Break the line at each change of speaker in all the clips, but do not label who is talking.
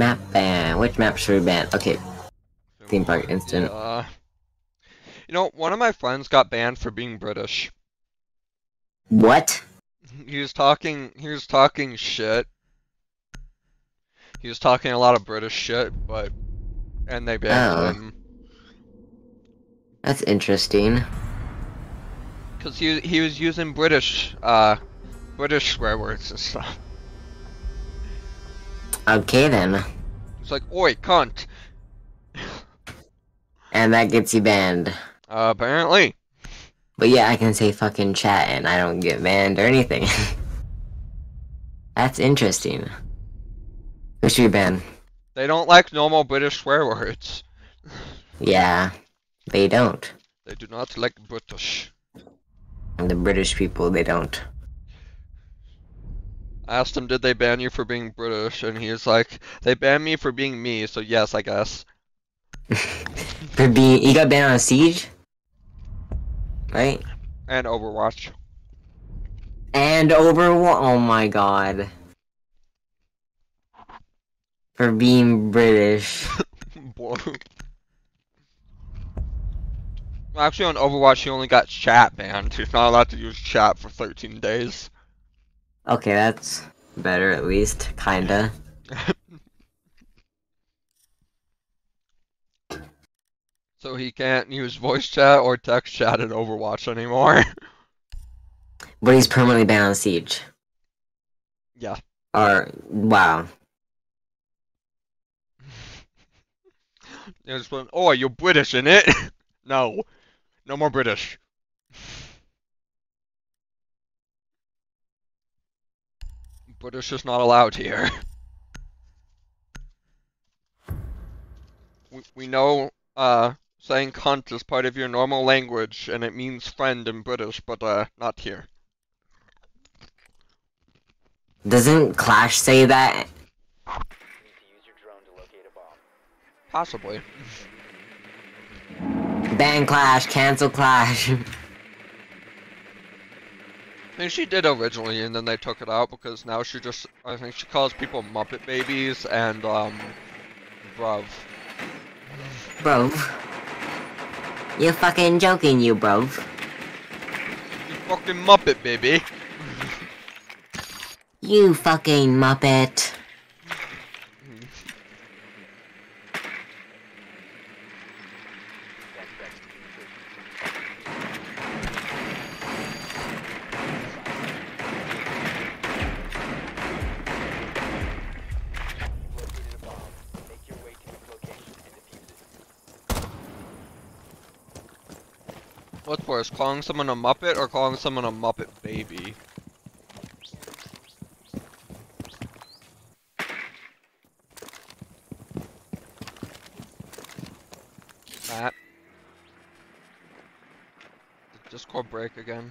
Map ban. Which map should we ban? Okay, theme park instant.
Yeah. You know, one of my friends got banned for being British.
What?
He was talking. He was talking shit. He was talking a lot of British shit, but and they banned
Oh.
him
That's interesting.
because he he was using British uh British swear words and stuff.
Okay then.
It's like, oi, cunt.
And that gets you banned.
Uh, apparently.
But yeah, I can say fucking chat and I don't get banned or anything. That's interesting. Who should we ban?
They don't like normal British swear words.
Yeah, they don't.
They do not like British.
And the British people, they don't.
I asked him, did they ban you for being British? And he's like, they banned me for being me, so yes, I guess.
For being, you got banned on Siege? Right?
And Overwatch.
And Overwatch. Oh my god. For being British.
Actually, on Overwatch, he only got chat banned. He's not allowed to use chat for 13 days.
Okay, that's better at least. Kinda.
So he can't use voice chat or text chat in Overwatch anymore.
But he's permanently banned on Siege.
yeah.
Or, wow.
oh, oh, you're British in it? no. No more British. British is not allowed here. We, we know, uh, saying cunt is part of your normal language and it means friend in British, but, uh, not here.
Doesn't Clash say that?
Possibly.
Ban Clash, cancel Clash.
I think she did originally, and then they took it out because now she just, I think she calls people Muppet babies and, um, bruv.
bro. You fucking joking, you bro.
You fucking Muppet baby.
You fucking Muppet.
What's worse, calling someone a Muppet or calling someone a Muppet baby? Did Discord break again?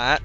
Đấy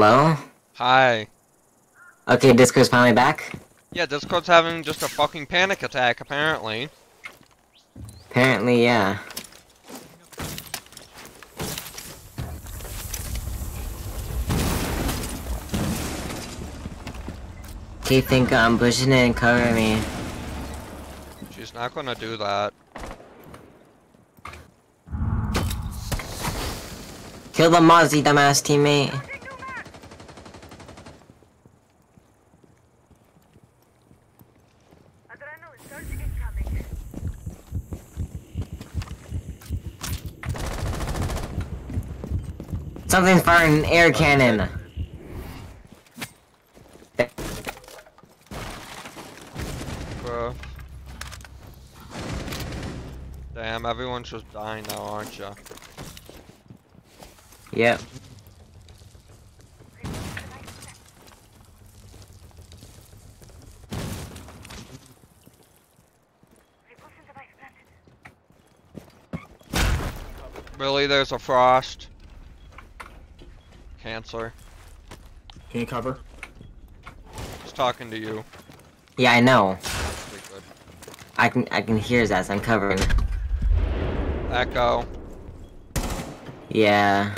Hello?
Hi.
Okay, Disco's finally back.
Yeah, Discord's having just a fucking panic attack, apparently.
Apparently, yeah. Okay, think um, I'm pushing it and cover me.
She's not gonna do that.
Kill the Mozzie, dumbass teammate. Something's firing an air cannon.
Bruh. Damn, everyone's just dying now, aren't ya?
Yep.
Really, there's a frost. Cancer.
Can you cover?
He's talking to you.
Yeah, I know. I can I can hear his ass. I'm covering.
Echo.
Yeah,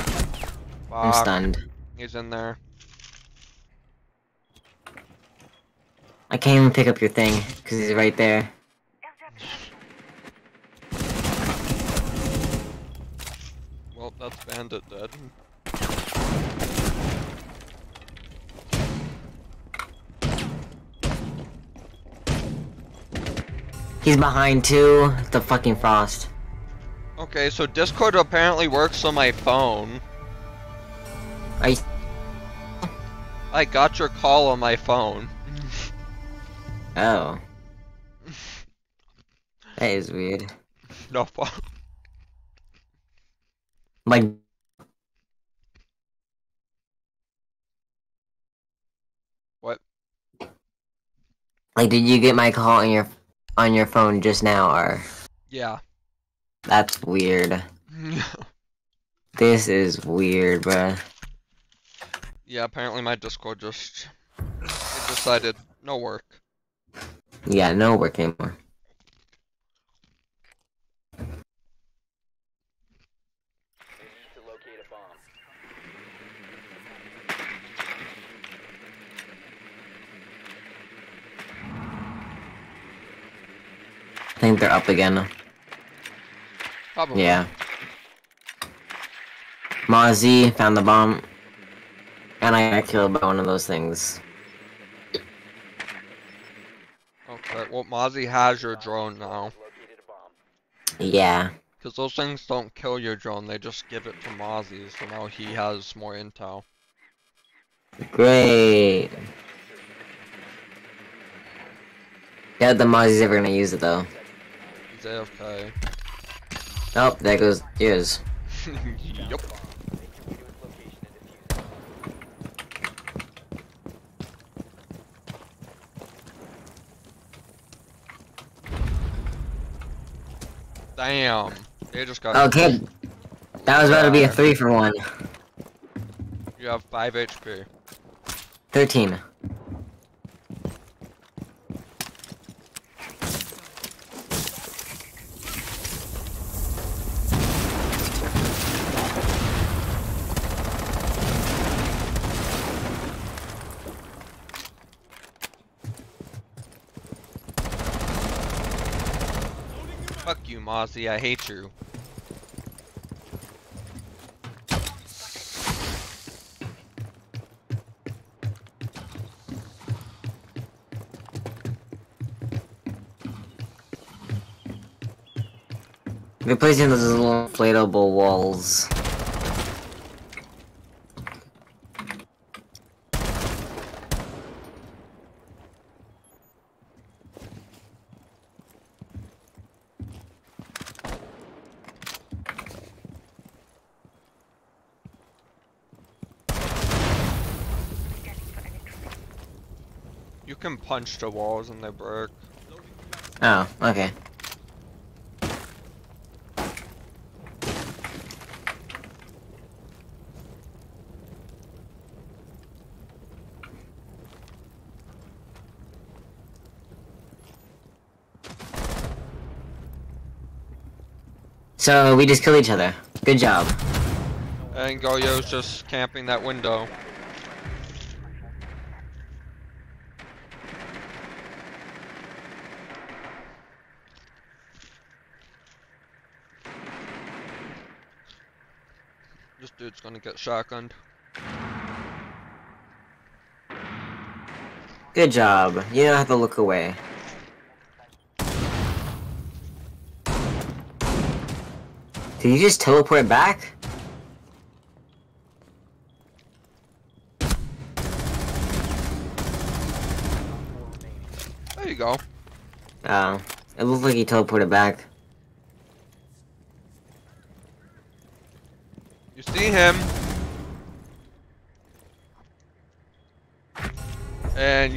I'm stunned.
He's in there.
I can't even pick up your thing because he's right there.
Well, that's Bandit dead.
He's behind too. The fucking frost.
Okay, so Discord apparently works on my phone.
I
I got your call on my phone.
oh. That is weird.
No fuck.
Like
What?
like did you get my call on your on your phone just now are.
Yeah.
that's weird. This is weird, bruh.
yeah, apparently my Discord just it decided no work.
Yeah, no work anymore.
We need to locate a bomb.
I think they're up again.
Probably.
Yeah. Mozzie found the bomb. And I got killed by one of those things.
Okay. Well, Mozzie has your drone now.
Located a bomb.
Yeah.
Because those things don't kill your drone, they just give it to Mozzie, so now he has more intel.
Great. Yeah, the Mozzie's ever gonna use it though.
AFK.
Oh, there goes yours.
yup.
Make your way to its location and defuse it.
Damn. They just got.
Okay. That was about to be a three for one.
You have 5 HP.
13.
Mozzie, I hate you.
Replacing those little inflatable walls.
Punch the walls and they break.
Oh, okay. So we just kill each other. Good job.
And Goyo's just camping that window. This dude's gonna get shotgunned.
Good job. You don't have to look away. Did you just teleport back?
There you go.
Oh, it looked like he teleported back.
You see him.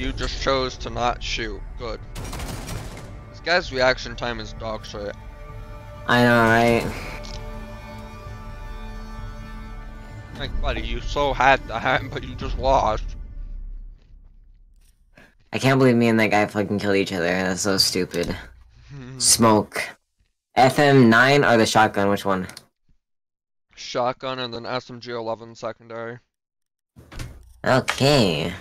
You just chose to not shoot. Good. This guy's reaction time is dog shit.
I know, right?
Like, buddy, you so had that, but you just lost.
I can't believe me and that guy fucking killed each other. That's so stupid. Hmm. Smoke. FM9 or the shotgun? Which one?
Shotgun and then SMG 11 secondary.
Okay.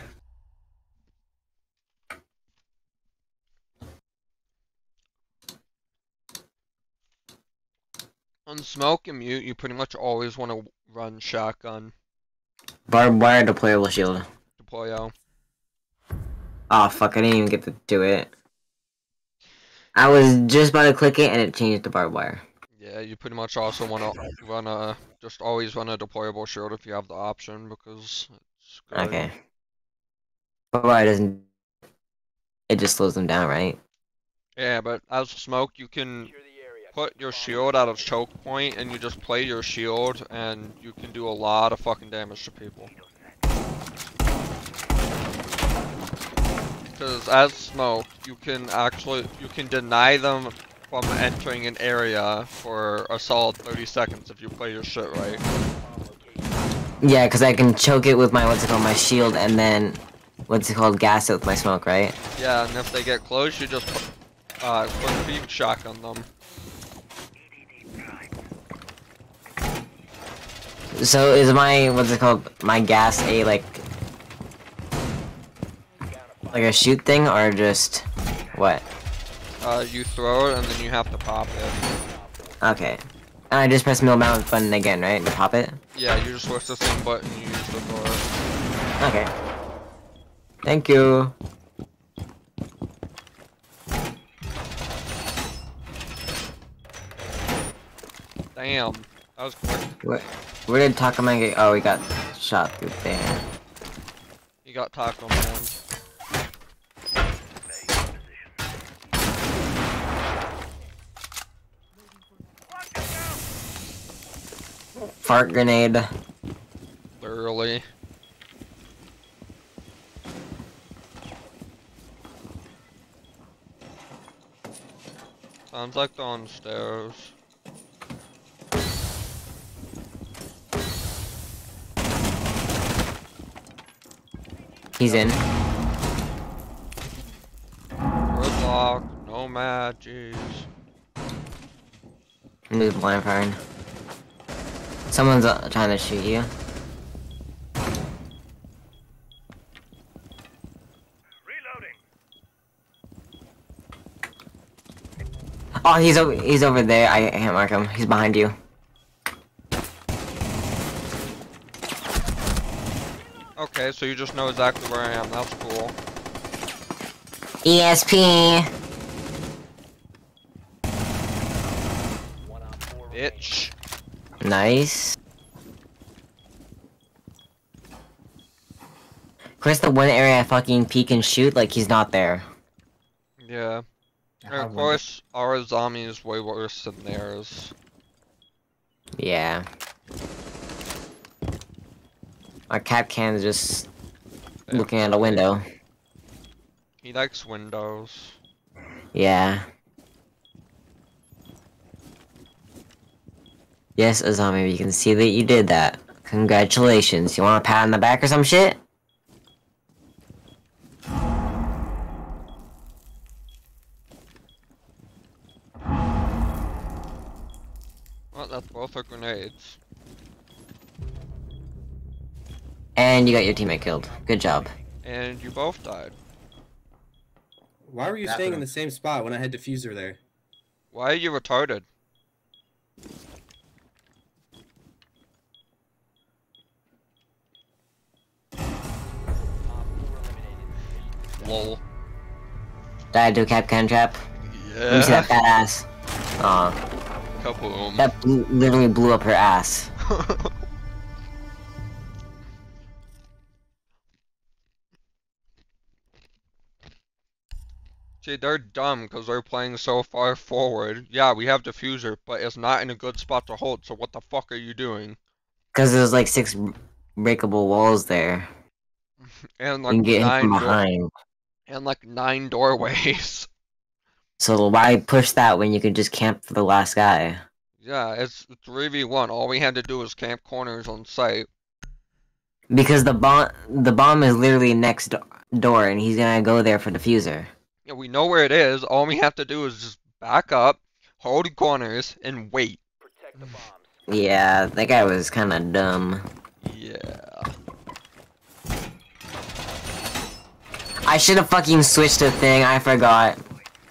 On smoke and mute, you pretty much always want to run shotgun.
Barbed wire deployable shield.
Deploy out.
Oh fuck, I didn't even get to do it. I was just about to click it and it changed to barbed wire.
Yeah, you pretty much also want to run a, just always run a deployable shield if you have the option because it's good.
Okay. Barbed wire doesn't. It just slows them down, right?
Yeah, but as smoke, you can
Secure the area.
Put your shield at a choke point and you just play your shield and you can do a lot of fucking damage to people. Because as smoke, you can actually you can deny them from entering an area for a solid 30 seconds if you play your shit right.
Yeah, because I can choke it with my what's it called, my shield, and then what's it called, gas it with my smoke, right?
Yeah, and if they get close, you just put, uh, put beam shock on them.
So is my what's it called? My gas a like like a shoot thing or just what?
Uh, you throw it and then you have to pop it.
Okay. And I just press middle mouse button again, right? and pop it.
Yeah, you just press the same button you used before.
Okay. Thank you.
Damn. That was quick.
Where, where did Taco Man get? Oh, we got shot through there.
You got Taco Man.
Fart grenade.
Literally. Sounds like downstairs.
He's in.
Gridlock, no matches.
Move blind firing. Someone's uh, trying to shoot you. Oh, he's over. He's over there. I can't mark him. He's behind you.
Okay, so you just know exactly where I am. That's cool.
ESP.
One on four
Bitch.
Nice. Chris, the one area I fucking peek and shoot, like he's not there.
Yeah. And of course, our zombie is way worse than theirs.
Yeah. Our Kapkan's just looking at a window.
He likes windows.
Yeah. Yes, Azami, you can see that you did that. Congratulations. You want a pat on the back or some shit?
Well, that's both are grenades.
And you got your teammate killed. Good job.
And you both died.
Why were you
Bathroom.
staying in the same spot when I had defuser there?
Why are you retarded?
Op four eliminated.
Lol.
Died to a Kapkan trap. Let me see that fat ass. Aw.
Kaboom.
That blew, literally blew up her ass.
See, they're dumb because they're playing so far forward. Yeah, we have defuser, but it's not in a good spot to hold, so what the fuck are you doing?
Cause there's like six breakable walls there.
And
you
like
can get him
nine
from behind.
and like nine doorways.
So why push that when you can just camp for the last guy?
yeah, it's 3v1. All we had to do was camp corners on site.
Because the bomb, the bomb is literally next do- door, and he's gonna go there for defuser.
Yeah, we know where it is. All we have to do is just back up, hold corners, and wait.
Protect the bombs.
Yeah, that guy was kind of dumb.
Yeah.
I should have fucking switched the thing. I forgot.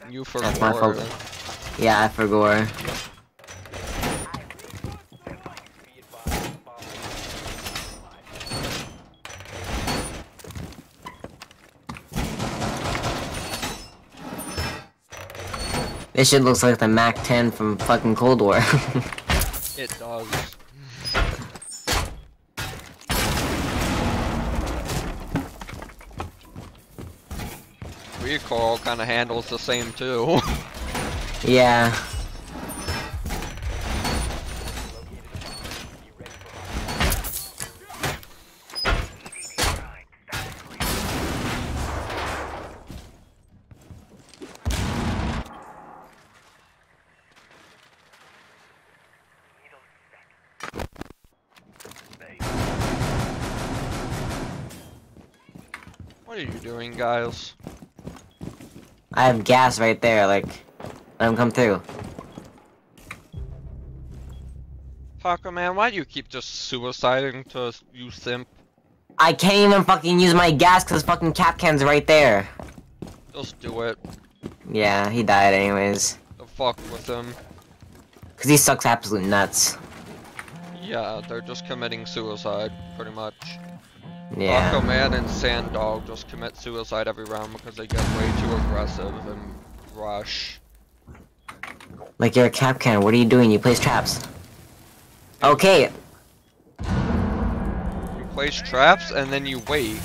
You forgot.
That's my
forgot.
fault. Yeah, I forgot. This shit looks like the Mac 10 from fucking Cold War.
It does. Recoil kind of handles the same too.
yeah.
what are you doing, guys?
I have gas right there, like, let him come through.
Taco man, why do you keep just suiciding to you simp?
I can't even fucking use my gas because fucking Kapkan's right there.
Just do it.
Yeah, he died anyways.
The fuck with him.
Because he sucks absolute nuts.
Yeah, they're just committing suicide, pretty much.
Yeah.
Taco Man and Sand Dog just commit suicide every round because they get way too aggressive and rush.
Like, you're a Kapkan, what are you doing? You place traps. Okay,
You place traps and then you wait.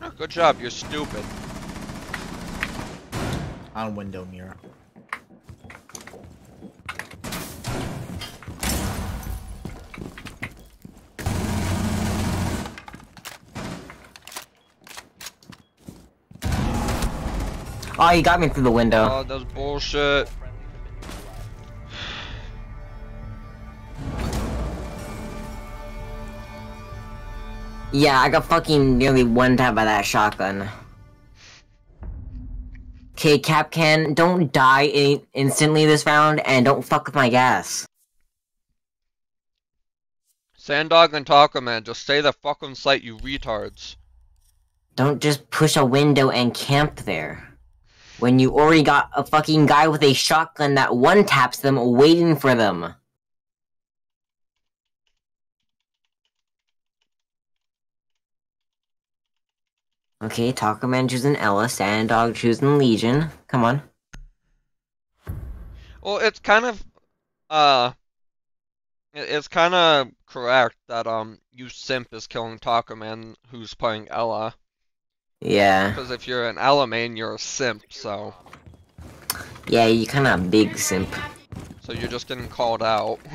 Oh, good job, you're stupid.
On window mirror.
Oh, he got me through the window.
Oh, that's bullshit.
Yeah, I got fucking nearly one tap by that shotgun. Okay, Kapkan, don't die in instantly this round, and don't fuck with my gas.
Sandog and Taco Man, just stay the fuck on site, you retards.
Don't just push a window and camp there. When you already got a fucking guy with a shotgun that one taps them waiting for them. Okay, Taco Man choosing Ela, Sandog choosing Lesion. Come on.
Well, it's kind of, uh, it's kind of correct that, um, you simp is killing Taco Man who's playing Ela.
Yeah.
Because if you're an Ela main, you're a simp, so.
Yeah, you kinda big simp.
So you're just getting called out.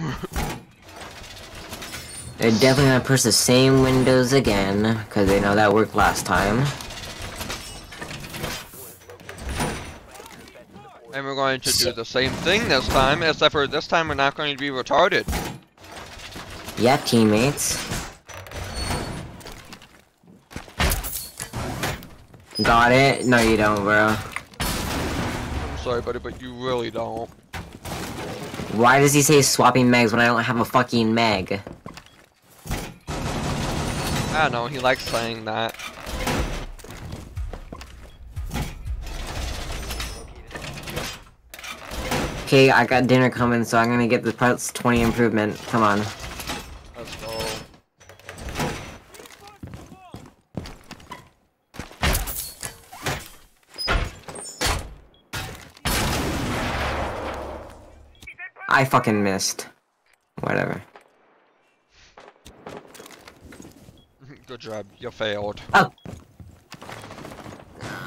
They're definitely gonna push the same windows again, because they know that worked last time.
And we're going to do the same thing this time, except for this time we're not going to be retarded.
Yeah, teammates. Got it? No, you don't, bro.
I'm sorry, buddy, but you really don't.
Why does he say swapping megs when I don't have a fucking meg?
I don't know, he likes saying that.
Okay, I got dinner coming, so I'm gonna get the plus 20 improvement. Come on.
Let's go.
I fucking missed. Whatever.
Good job, you failed. Oh.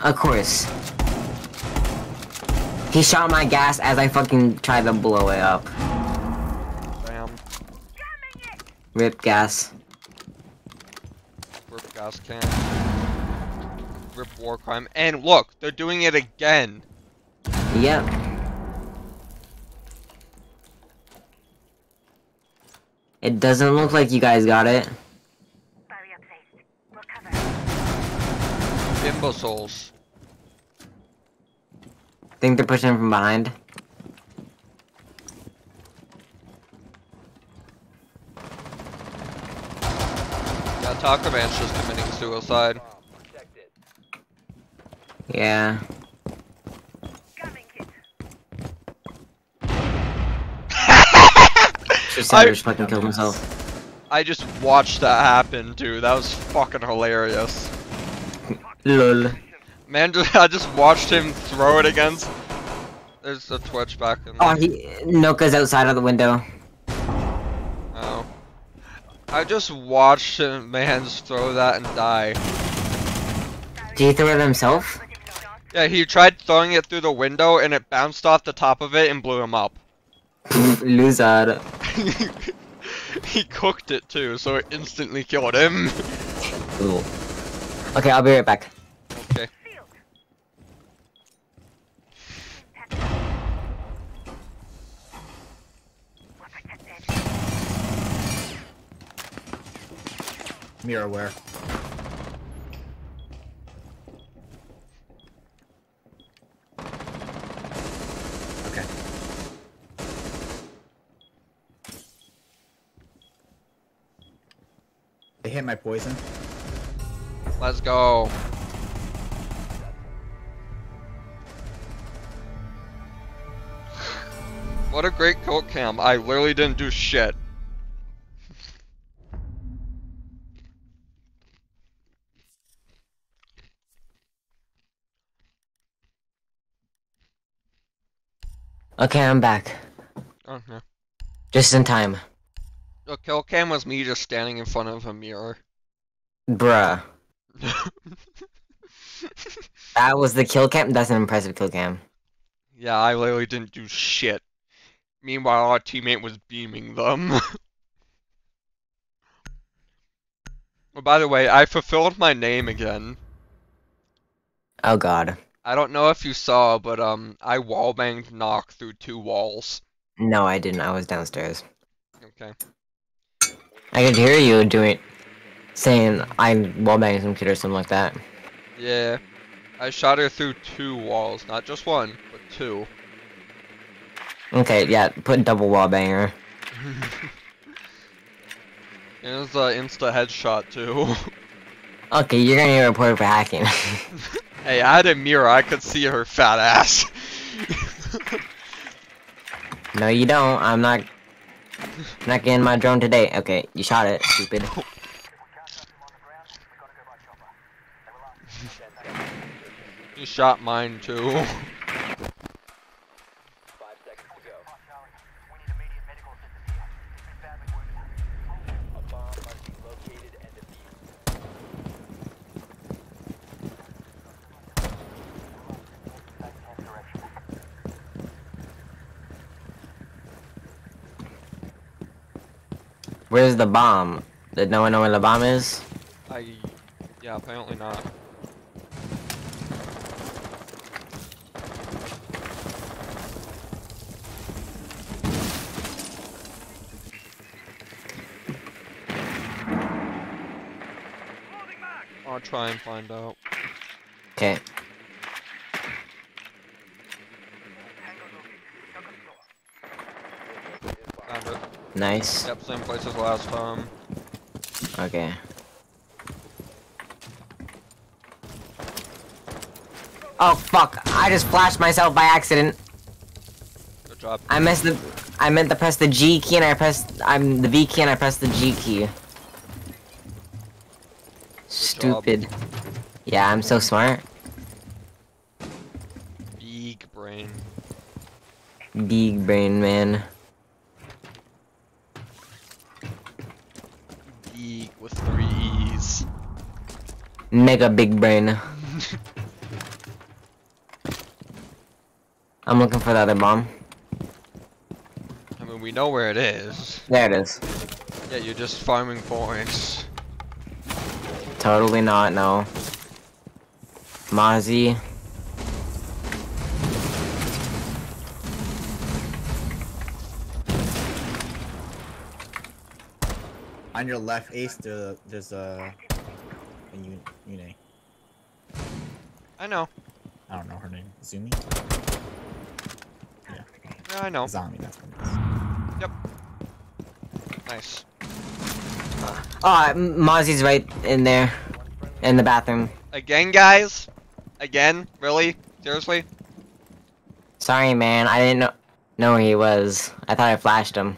Of course. He shot my gas as I fucking tried to blow it up.
Damn.
Rip gas.
Rip gas can. Rip war crime. And look, they're doing it again.
Yep. It doesn't look like you guys got it.
Barrier placed. We'll cover.
Imbeciles.
Think they're pushing from behind.
Yeah, Taco Man's just committing suicide.
Yeah.
Coming hit.
Just
I-
Savage fucking killed himself.
I just watched that happen, dude. That was fucking hilarious.
Lol.
Man, I just watched him throw it against. There's a Twitch back in
Oh,
there.
he Noka's outside of the window.
Oh. I just watched him, man, just throw that and die.
Did he throw it himself?
Yeah, he tried throwing it through the window and it bounced off the top of it and blew him up.
Loser.
he cooked it too, so it instantly killed him.
Cool. Okay, I'll be right back.
Okay.
Field.
Mirror where? Okay. They hit my poison.
Let's go. What a great coat cam. I literally didn't do shit.
Okay, I'm back.
Oh, okay.
Just in time.
The kill cam was me just standing in front of a mirror.
Bruh. That was the kill cam? That's an impressive kill cam.
yeah, I literally didn't do shit. Meanwhile, our teammate was beaming them. oh, by the way, I fulfilled my name again.
Oh god.
I don't know if you saw, but um, I wallbanged knock through two walls.
No, I didn't. I was downstairs.
Okay.
I could hear you doing saying I wallbanged some kid or something like that.
Yeah. I shot her through two walls, not just one, but two.
Okay, yeah, put double wallbanger.
it was an insta headshot too.
Okay, you're gonna get reported for hacking.
hey, I had a mirror, I could see her fat ass.
no, you don't. I'm not. I'm not getting my drone today. Okay, you shot it, stupid.
you shot mine too.
Five seconds to go. A bomb must be located and defused.
Where's the bomb? Did no one know where the bomb is?
I, yeah, apparently not. I'll try and find out.
Okay.
Found it.
Nice.
Yep, same place as last time.
Okay. Oh fuck! I just flashed myself by accident.
Good job.
I missed the. I meant to press the G key and I pressed. I'm the V key and I pressed the G key. Stupid. Yeah, I'm so smart.
Big brain.
Big brain man.
Big with three E's.
Mega big brain. I'm looking for the other bomb.
I mean, we know where it is.
There it is.
Yeah, you're just farming points.
Totally not, no. Mozzie.
On your left, Ace, there, there's a, a un, Une.
I know.
I don't know her name. Zumi?
Yeah, I know.
Zombie, that's what it is.
Nice.
Oh, M- Mozzie's right in there. In the bathroom.
Again, guys? Again? Really? Seriously?
Sorry, man. I didn't know, know where he was. I thought I flashed him.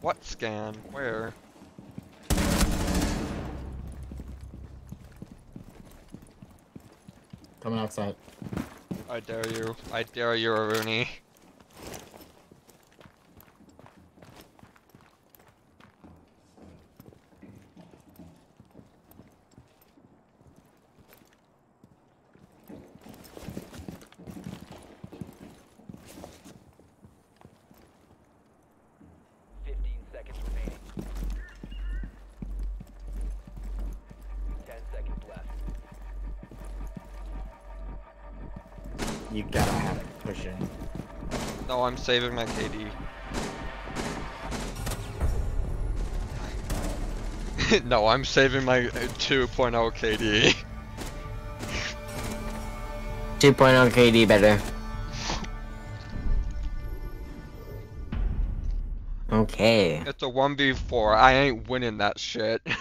What scan? Where?
Coming outside.
I dare you. I dare you, Aruni.
Fifteen seconds remaining. Ten seconds left.
You gotta have it pushing.
No, I'm saving my KD. no, I'm saving my uh, 2.0 KD.
2.0 KD better. Okay.
It's a 1v4. I ain't winning that shit.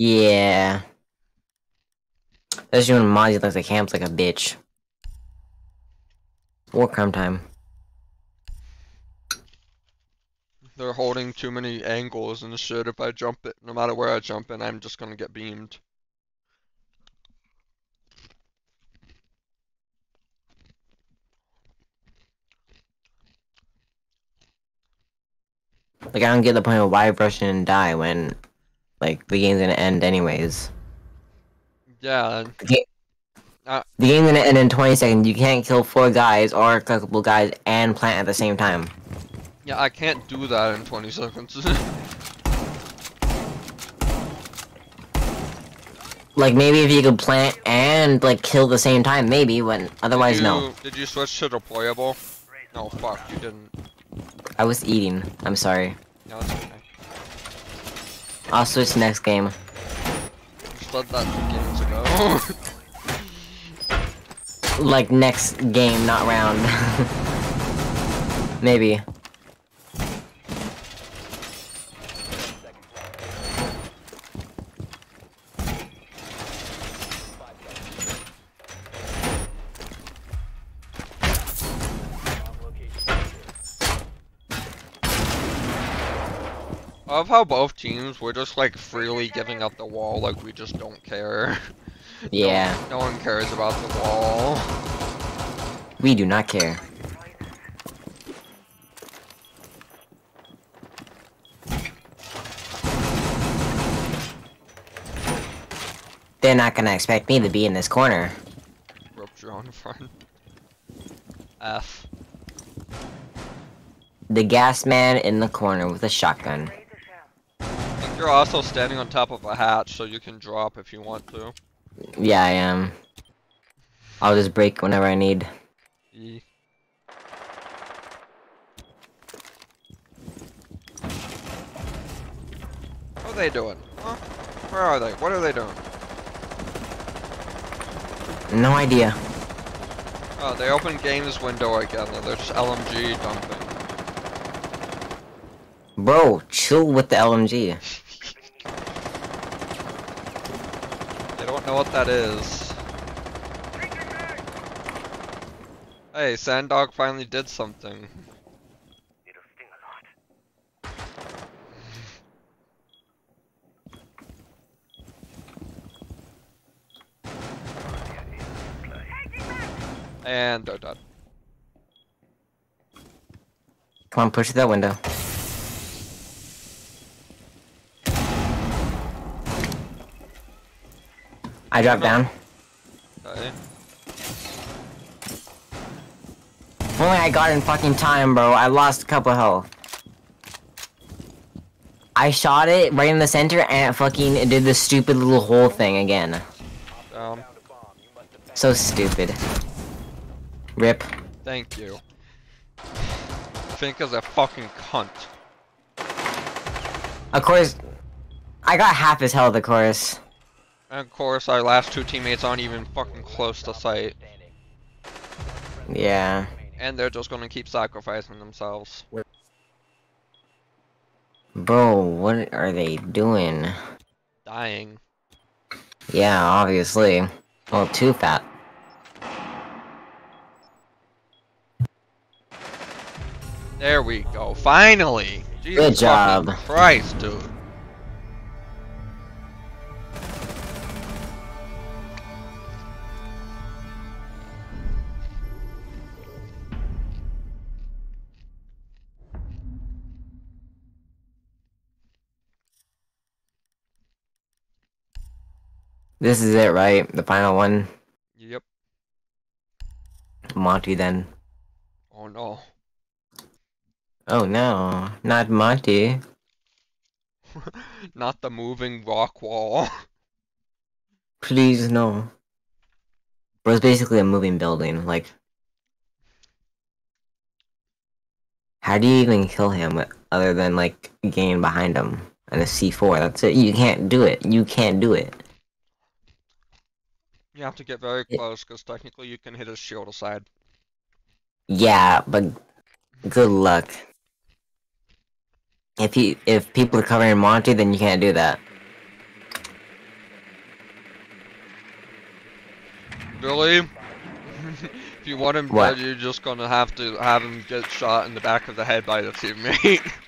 Yeah. Especially when Mozzie looks like camps like a bitch. War crime time.
They're holding too many angles and shit. If I jump it, no matter where I jump in, I'm just gonna get beamed.
Like, I don't get the point of why rush in and die when, like, the game's gonna end anyways.
Yeah.
The, game,
uh, the
game's gonna end in 20 seconds. You can't kill four guys or a couple guys and plant at the same time
yeah, I can't do that in 20 seconds.
Like, maybe if you could plant and, like, kill the same time, maybe, when otherwise,
did you,
no.
Did you switch to deployable? No, fuck, you didn't.
I was eating. I'm sorry.
No, it's okay.
I'll switch next game.
Said that two games ago.
Like, next game, not round. maybe.
I love how both teams were just like freely giving up the wall, like we just don't care.
Yeah.
No one cares about the wall.
We do not care. They're not gonna expect me to be in this corner.
Roped your own friend. F.
The gas man in the corner with a shotgun.
You're also standing on top of a hatch, so you can drop if you want to.
Yeah, I am. I'll just break whenever I need.
E. What are they doing? Huh? Where are they? What are they doing?
No idea.
Oh, they opened games window again, and there's LMG dumping.
Bro, chill with the LMG.
don't know what that is. Hey, Sand Dog finally did something. And they're done.
Come on, push that window. I dropped down.
Okay.
If only I got in fucking time, bro. I lost a couple health. I shot it right in the center and it fucking did the stupid little hole thing again.
Down.
Found a bomb. You must defend.
So stupid. Rip.
Thank you. Fink is a fucking cunt.
Of course, I got half his health, of course.
And of course, our last two teammates aren't even fucking close to sight.
Yeah.
And they're just gonna keep sacrificing themselves.
Bro, what are they doing?
Dying.
Yeah, obviously. Well, too fat.
There we go. Finally! Jesus
job.
Christ, dude.
This is it, right? The final one?
Yep.
Monty then.
Oh no.
Oh no, not Monty.
Not the moving rock wall.
Please no. Bro, it's basically a moving building, like... How do you even kill him other than, like, gain behind him? And a C4, that's it. You can't do it. You can't do it.
You have to get very close, because technically you can hit his shield aside.
Yeah, but good luck. If you if people are covering Monty, then you can't do that.
Really? if you want him
What?
dead, you're just gonna have to have him get shot in the back of the head by the teammate.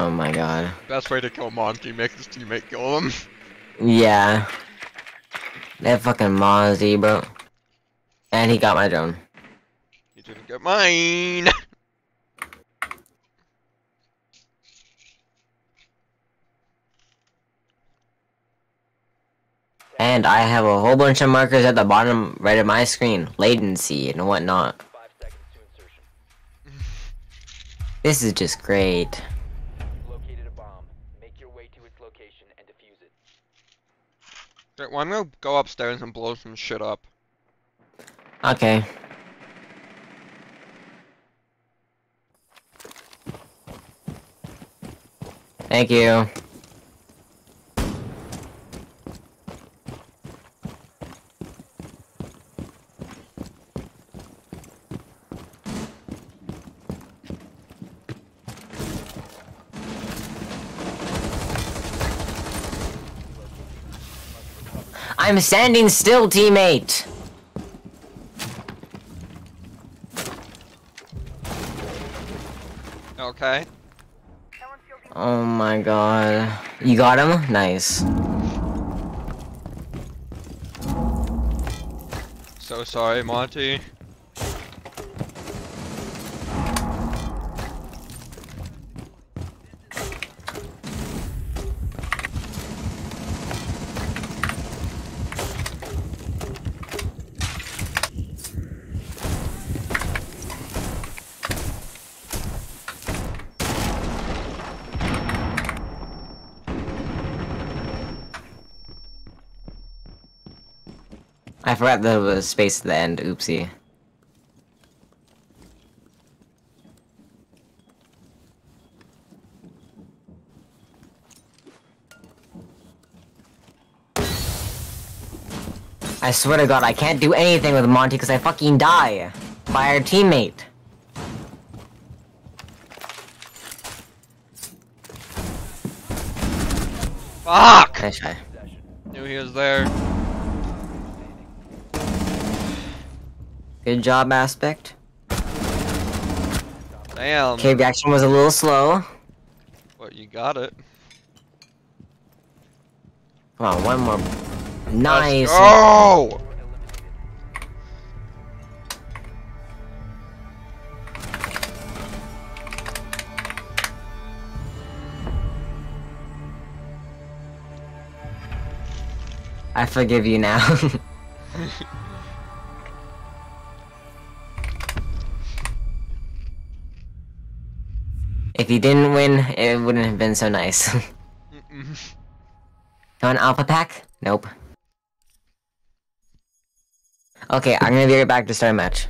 Oh my god.
Best way to kill Monty, make his teammate kill him.
Yeah. That fucking Mozzie, bro. And he got my drone.
You didn't get mine!
and I have a whole bunch of markers at the bottom right of my screen. Latency and whatnot. This is just great.
Well, I'm gonna go upstairs and blow some shit up.
Okay. Thank you. I'm standing still, teammate!
Okay.
Oh my god. You got him? Nice.
So sorry, Monty.
Forgot there was space at the end, oopsie. I swear to god, I can't do anything with Monty because I fucking die by our teammate.
Fuck!
Nice try.
Knew he was there.
Good job, Aspect.
Damn.
Okay, reaction was a little slow.
But you got it.
Come on, one more. Nice.
go!
I forgive you now. if you didn't win, it wouldn't have been so nice.
Mm-mm.
An alpha pack? Nope. Okay, I'm gonna be right back to start a match.